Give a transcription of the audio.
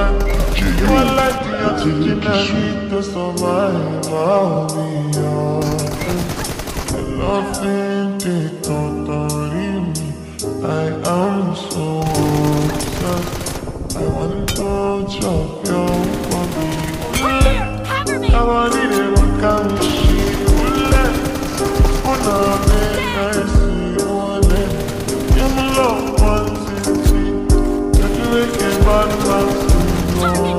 woman. One life me oxygen I need to survive. I'll be yours. I love it, totally me. I am so obsessed. I want to chop your body. I want to work out. She will let. Una I see one day. You're my love, one, two, three. You're making bad plans more.